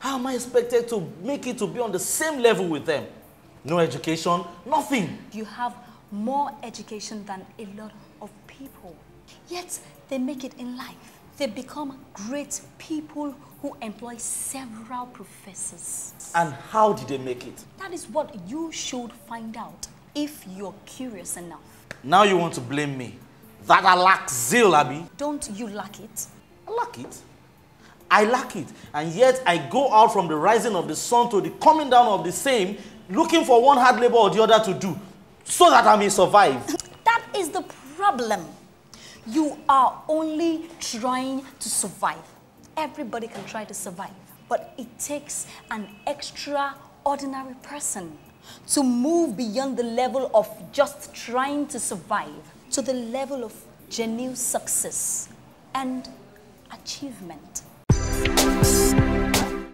How am I expected to make it to be on the same level with them? No education, nothing. You have more education than a lot of people. Yet they make it in life. They become great people who employ several professors. And how did they make it? That is what you should find out if you're curious enough. Now you want to blame me. That I lack zeal, Abby. Don't you lack it? I lack it. I lack it. And yet I go out from the rising of the sun to the coming down of the same, looking for one hard labor or the other to do, so that I may survive. That is the problem. You are only trying to survive. Everybody can try to survive, but it takes an extraordinary person to move beyond the level of just trying to survive to the level of genuine success and achievement.